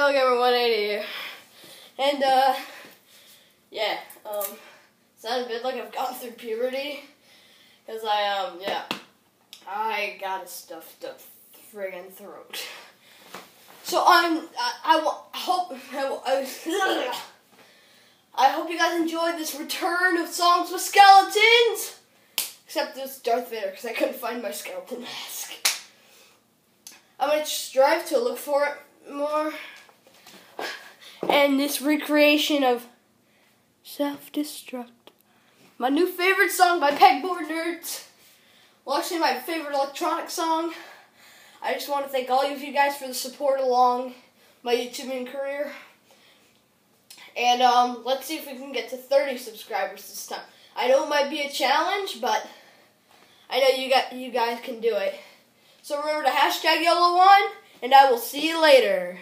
Steel Gamer 180. And, uh, yeah, um, sounds a bit like I've gone through puberty. Because I, um, yeah, I got a stuffed up friggin' throat. So, I'm, I, I, wa- hope, I, I, I hope you guys enjoyed this return of Songs with Skeletons! Except this Darth Vader, because I couldn't find my skeleton mask. I'm gonna strive to look for it more. And this recreation of self destruct. My new favorite song by Pegboard Nerds. Well, actually, my favorite electronic song. I just want to thank all of you guys for the support along my YouTubing career. And um, let's see if we can get to 30 subscribers this time. I know it might be a challenge, but I know you got you guys can do it. So remember to hashtag yellow one, and I will see you later.